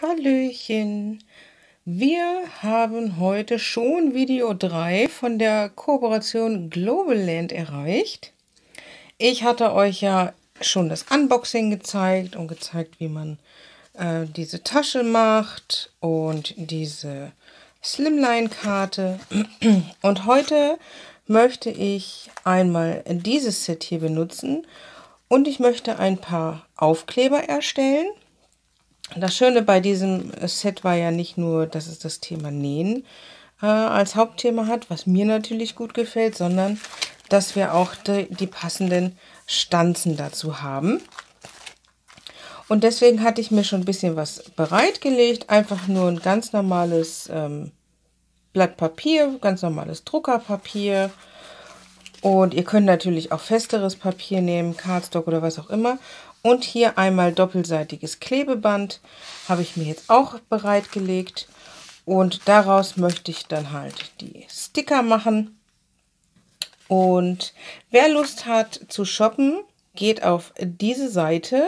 Hallöchen! Wir haben heute schon Video 3 von der Kooperation Global Land erreicht. Ich hatte euch ja schon das Unboxing gezeigt und gezeigt, wie man äh, diese Tasche macht und diese Slimline-Karte. Und heute möchte ich einmal dieses Set hier benutzen und ich möchte ein paar Aufkleber erstellen. Das Schöne bei diesem Set war ja nicht nur, dass es das Thema Nähen äh, als Hauptthema hat, was mir natürlich gut gefällt, sondern dass wir auch die, die passenden Stanzen dazu haben. Und deswegen hatte ich mir schon ein bisschen was bereitgelegt. Einfach nur ein ganz normales ähm, Blatt Papier, ganz normales Druckerpapier. Und ihr könnt natürlich auch festeres Papier nehmen, Cardstock oder was auch immer. Und hier einmal doppelseitiges Klebeband habe ich mir jetzt auch bereitgelegt. Und daraus möchte ich dann halt die Sticker machen. Und wer Lust hat zu shoppen, geht auf diese Seite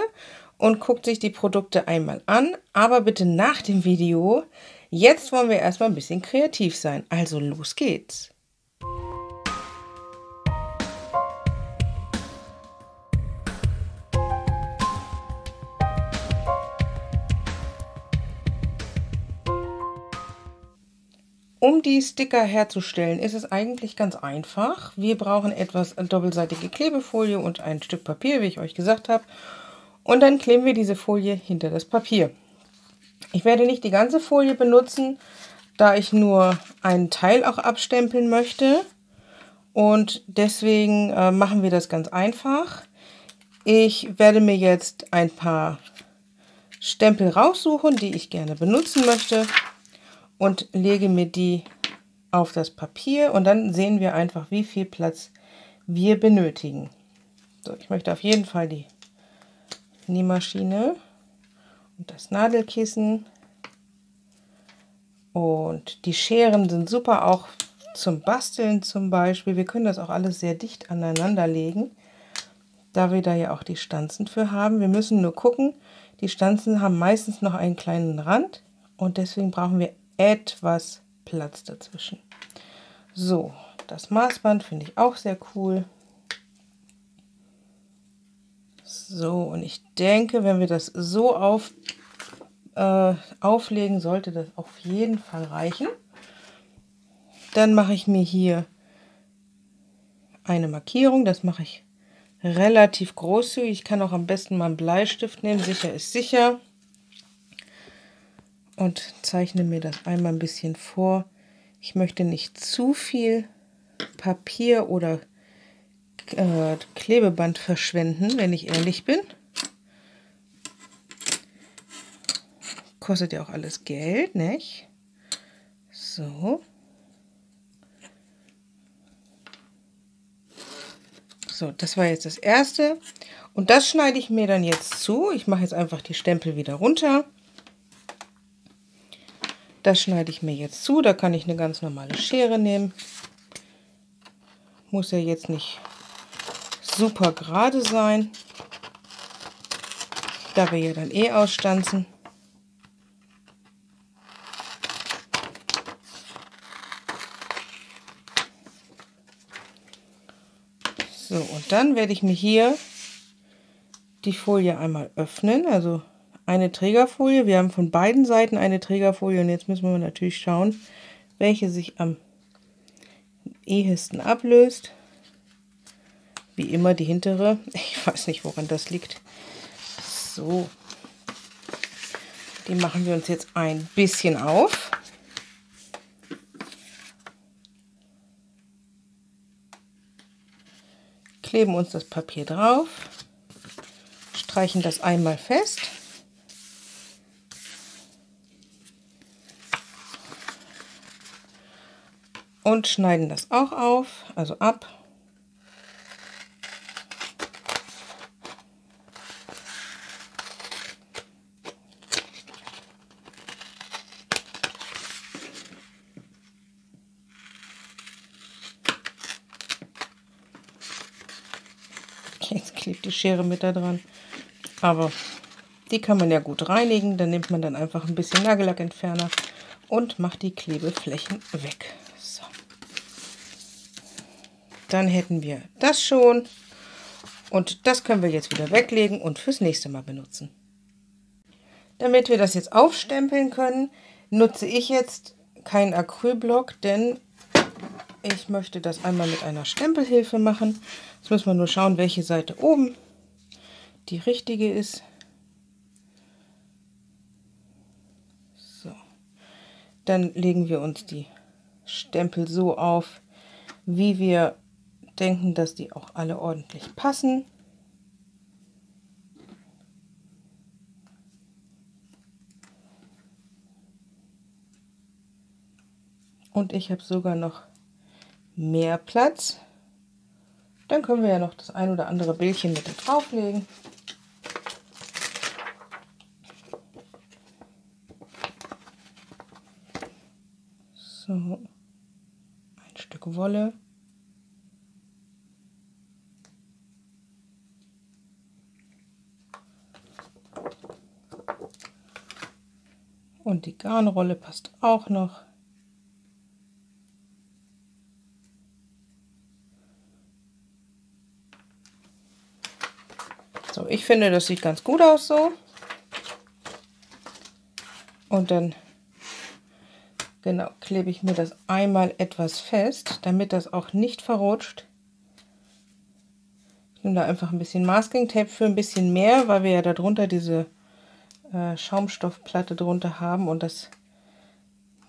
und guckt sich die Produkte einmal an. Aber bitte nach dem Video. Jetzt wollen wir erstmal ein bisschen kreativ sein. Also los geht's. Um die Sticker herzustellen, ist es eigentlich ganz einfach. Wir brauchen etwas doppelseitige Klebefolie und ein Stück Papier, wie ich euch gesagt habe. Und dann kleben wir diese Folie hinter das Papier. Ich werde nicht die ganze Folie benutzen, da ich nur einen Teil auch abstempeln möchte. Und deswegen äh, machen wir das ganz einfach. Ich werde mir jetzt ein paar Stempel raussuchen, die ich gerne benutzen möchte und lege mir die auf das Papier und dann sehen wir einfach, wie viel Platz wir benötigen. So, ich möchte auf jeden Fall die Nähmaschine und das Nadelkissen und die Scheren sind super auch zum Basteln zum Beispiel. Wir können das auch alles sehr dicht aneinander legen, da wir da ja auch die Stanzen für haben. Wir müssen nur gucken, die Stanzen haben meistens noch einen kleinen Rand und deswegen brauchen wir etwas Platz dazwischen. So, das Maßband finde ich auch sehr cool. So, und ich denke, wenn wir das so auf, äh, auflegen, sollte das auf jeden Fall reichen. Dann mache ich mir hier eine Markierung. Das mache ich relativ großzügig. Ich kann auch am besten mal einen Bleistift nehmen. Sicher ist sicher und zeichne mir das einmal ein bisschen vor. Ich möchte nicht zu viel Papier oder äh, Klebeband verschwenden, wenn ich ehrlich bin. Kostet ja auch alles Geld, nicht? So. So, das war jetzt das erste. Und das schneide ich mir dann jetzt zu. Ich mache jetzt einfach die Stempel wieder runter. Das schneide ich mir jetzt zu. Da kann ich eine ganz normale Schere nehmen. Muss ja jetzt nicht super gerade sein. Da wir ja dann eh ausstanzen. So, und dann werde ich mir hier die Folie einmal öffnen. Also eine Trägerfolie. Wir haben von beiden Seiten eine Trägerfolie und jetzt müssen wir natürlich schauen, welche sich am ehesten ablöst. Wie immer die hintere. Ich weiß nicht, woran das liegt. So. Die machen wir uns jetzt ein bisschen auf. Kleben uns das Papier drauf. Streichen das einmal fest. Und schneiden das auch auf, also ab. Jetzt klebt die Schere mit da dran. Aber Die kann man ja gut reinigen. Dann nimmt man dann einfach ein bisschen Nagellackentferner und macht die Klebeflächen weg. Dann hätten wir das schon. Und das können wir jetzt wieder weglegen und fürs nächste Mal benutzen. Damit wir das jetzt aufstempeln können, nutze ich jetzt keinen Acrylblock, denn ich möchte das einmal mit einer Stempelhilfe machen. Jetzt müssen wir nur schauen, welche Seite oben die richtige ist. So. Dann legen wir uns die Stempel so auf, wie wir denken, dass die auch alle ordentlich passen. Und ich habe sogar noch mehr Platz. Dann können wir ja noch das ein oder andere Bildchen mit drauflegen. So, ein Stück Wolle. Und die Garnrolle passt auch noch. So, ich finde, das sieht ganz gut aus so. Und dann genau klebe ich mir das einmal etwas fest, damit das auch nicht verrutscht. Ich nehme da einfach ein bisschen Masking Tape für ein bisschen mehr, weil wir ja darunter diese äh, Schaumstoffplatte drunter haben und das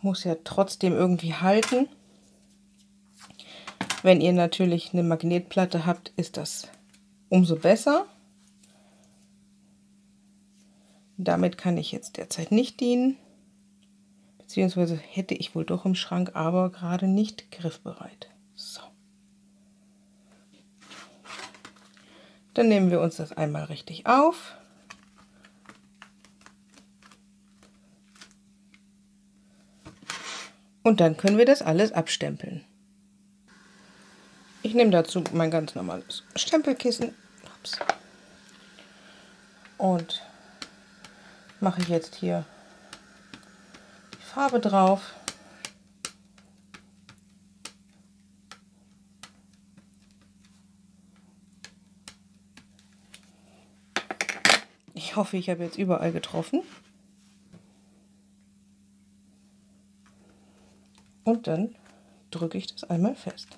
muss ja trotzdem irgendwie halten. Wenn ihr natürlich eine Magnetplatte habt, ist das umso besser. Damit kann ich jetzt derzeit nicht dienen, beziehungsweise hätte ich wohl doch im Schrank, aber gerade nicht griffbereit. So. Dann nehmen wir uns das einmal richtig auf. Und dann können wir das alles abstempeln. Ich nehme dazu mein ganz normales Stempelkissen. Ups. Und mache ich jetzt hier die Farbe drauf. Ich hoffe, ich habe jetzt überall getroffen. Und dann drücke ich das einmal fest.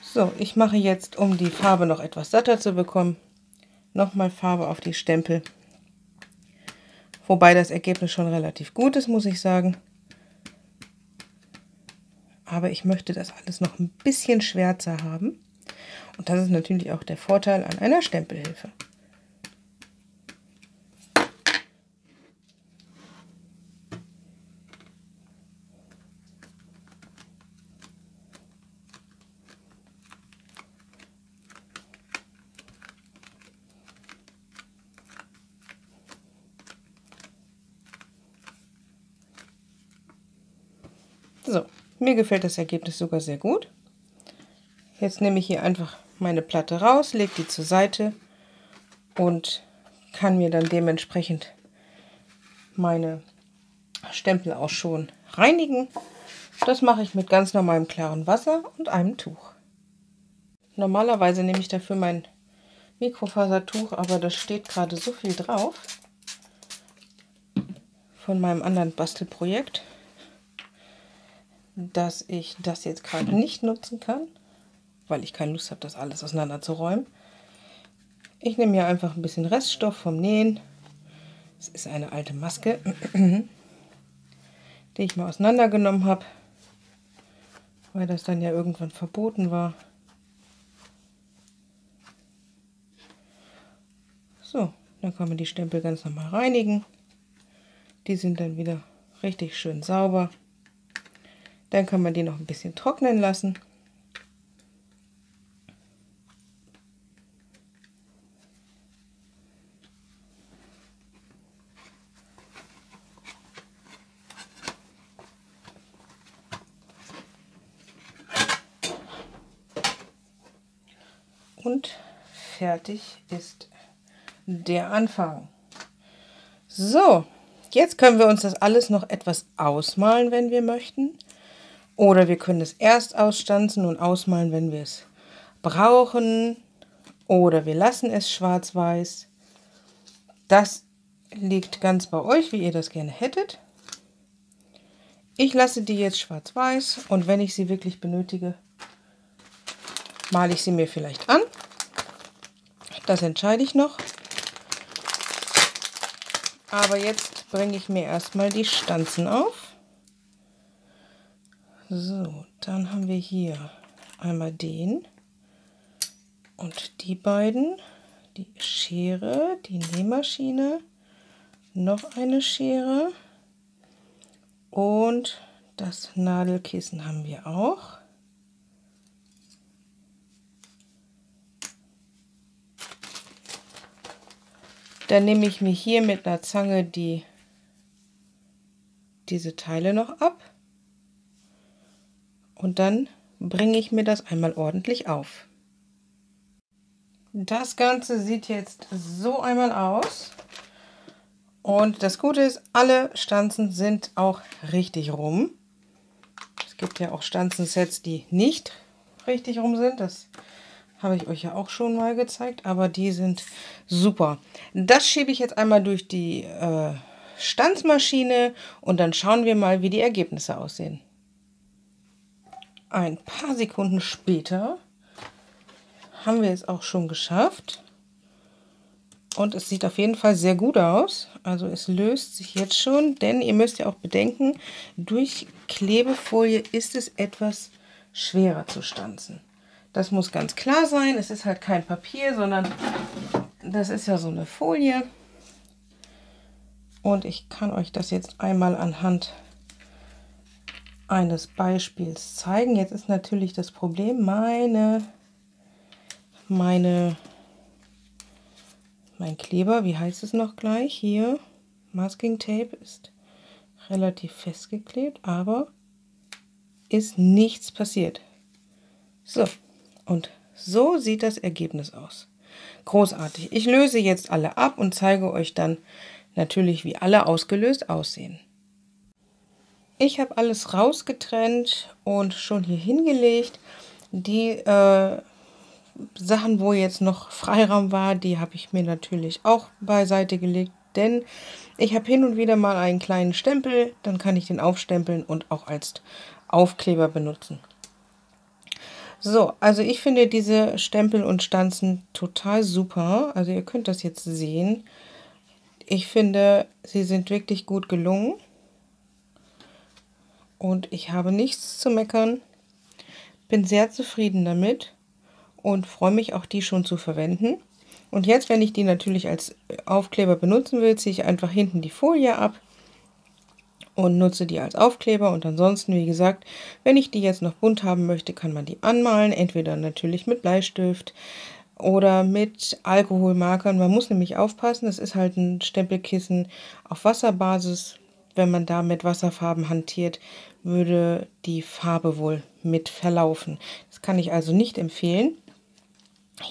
So, ich mache jetzt, um die Farbe noch etwas satter zu bekommen, nochmal Farbe auf die Stempel. Wobei das Ergebnis schon relativ gut ist, muss ich sagen. Aber ich möchte das alles noch ein bisschen schwärzer haben. Und das ist natürlich auch der Vorteil an einer Stempelhilfe. So, mir gefällt das Ergebnis sogar sehr gut. Jetzt nehme ich hier einfach meine Platte raus, lege die zur Seite und kann mir dann dementsprechend meine Stempel auch schon reinigen. Das mache ich mit ganz normalem klaren Wasser und einem Tuch. Normalerweise nehme ich dafür mein Mikrofasertuch, aber da steht gerade so viel drauf von meinem anderen Bastelprojekt dass ich das jetzt gerade nicht nutzen kann, weil ich keine Lust habe, das alles auseinanderzuräumen. Ich nehme hier einfach ein bisschen Reststoff vom Nähen. Das ist eine alte Maske, die ich mal auseinandergenommen habe, weil das dann ja irgendwann verboten war. So, dann kann man die Stempel ganz normal reinigen. Die sind dann wieder richtig schön sauber. Dann kann man die noch ein bisschen trocknen lassen. Und fertig ist der Anfang. So, jetzt können wir uns das alles noch etwas ausmalen, wenn wir möchten. Oder wir können es erst ausstanzen und ausmalen, wenn wir es brauchen. Oder wir lassen es schwarz-weiß. Das liegt ganz bei euch, wie ihr das gerne hättet. Ich lasse die jetzt schwarz-weiß und wenn ich sie wirklich benötige, male ich sie mir vielleicht an. Das entscheide ich noch. Aber jetzt bringe ich mir erstmal die Stanzen auf. So, dann haben wir hier einmal den und die beiden, die Schere, die Nähmaschine, noch eine Schere und das Nadelkissen haben wir auch. Dann nehme ich mir hier mit einer Zange die, diese Teile noch ab. Und dann bringe ich mir das einmal ordentlich auf. Das Ganze sieht jetzt so einmal aus. Und das Gute ist, alle Stanzen sind auch richtig rum. Es gibt ja auch Stanzensets, die nicht richtig rum sind. Das habe ich euch ja auch schon mal gezeigt, aber die sind super. Das schiebe ich jetzt einmal durch die äh, Stanzmaschine und dann schauen wir mal, wie die Ergebnisse aussehen. Ein paar Sekunden später haben wir es auch schon geschafft. Und es sieht auf jeden Fall sehr gut aus. Also es löst sich jetzt schon, denn ihr müsst ja auch bedenken, durch Klebefolie ist es etwas schwerer zu stanzen. Das muss ganz klar sein. Es ist halt kein Papier, sondern das ist ja so eine Folie. Und ich kann euch das jetzt einmal anhand eines Beispiels zeigen. Jetzt ist natürlich das Problem, meine, meine, mein Kleber, wie heißt es noch gleich? Hier, Masking Tape ist relativ festgeklebt, aber ist nichts passiert. So, und so sieht das Ergebnis aus. Großartig. Ich löse jetzt alle ab und zeige euch dann natürlich, wie alle ausgelöst aussehen. Ich habe alles rausgetrennt und schon hier hingelegt. Die äh, Sachen, wo jetzt noch Freiraum war, die habe ich mir natürlich auch beiseite gelegt, denn ich habe hin und wieder mal einen kleinen Stempel, dann kann ich den aufstempeln und auch als Aufkleber benutzen. So, also ich finde diese Stempel und Stanzen total super. Also ihr könnt das jetzt sehen. Ich finde, sie sind wirklich gut gelungen. Und ich habe nichts zu meckern. Bin sehr zufrieden damit und freue mich auch, die schon zu verwenden. Und jetzt, wenn ich die natürlich als Aufkleber benutzen will, ziehe ich einfach hinten die Folie ab und nutze die als Aufkleber. Und ansonsten, wie gesagt, wenn ich die jetzt noch bunt haben möchte, kann man die anmalen. Entweder natürlich mit Bleistift oder mit Alkoholmarkern. Man muss nämlich aufpassen, das ist halt ein Stempelkissen auf Wasserbasis. Wenn man da mit Wasserfarben hantiert, würde die Farbe wohl mit verlaufen. Das kann ich also nicht empfehlen.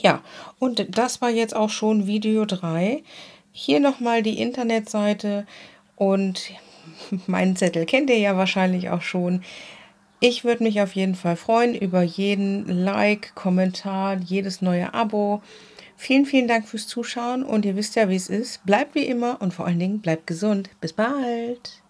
Ja, und das war jetzt auch schon Video 3. Hier nochmal die Internetseite und meinen Zettel kennt ihr ja wahrscheinlich auch schon. Ich würde mich auf jeden Fall freuen über jeden Like, Kommentar, jedes neue Abo. Vielen, vielen Dank fürs Zuschauen und ihr wisst ja, wie es ist. Bleibt wie immer und vor allen Dingen bleibt gesund. Bis bald.